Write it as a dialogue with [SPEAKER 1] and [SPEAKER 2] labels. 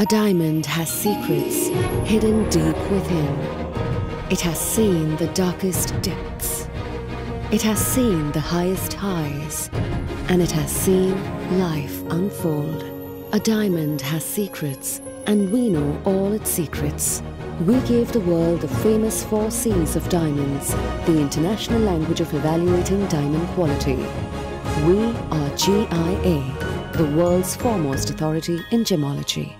[SPEAKER 1] A diamond has secrets hidden deep within. It has seen the darkest depths. It has seen the highest highs. And it has seen life unfold. A diamond has secrets, and we know all its secrets. We gave the world the famous four C's of diamonds, the international language of evaluating diamond quality. We are GIA, the world's foremost authority in gemology.